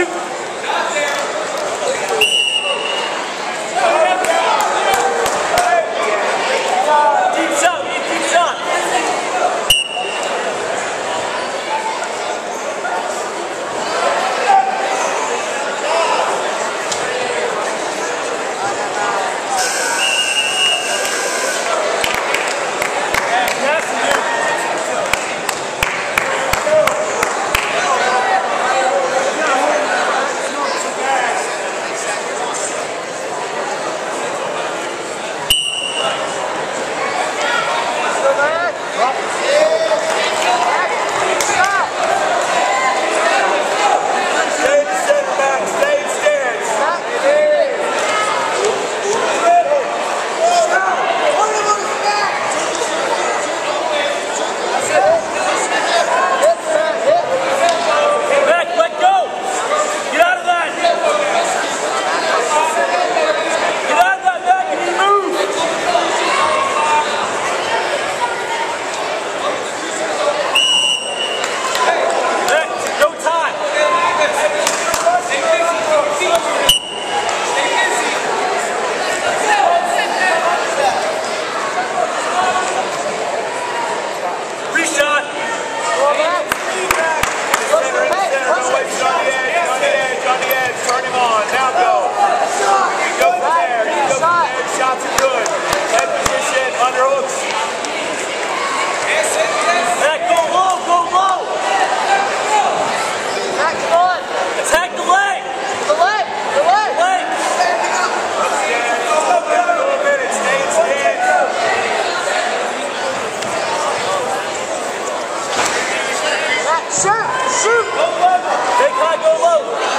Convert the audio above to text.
Shoot. Shoot! Shoot! Take high, go low.